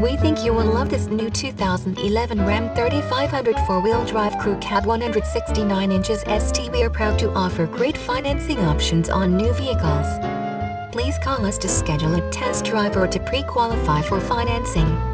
We think you will love this new 2011 Ram 3500 4-wheel drive crew cab 169 inches ST. We are proud to offer great financing options on new vehicles. Please call us to schedule a test drive or to pre-qualify for financing.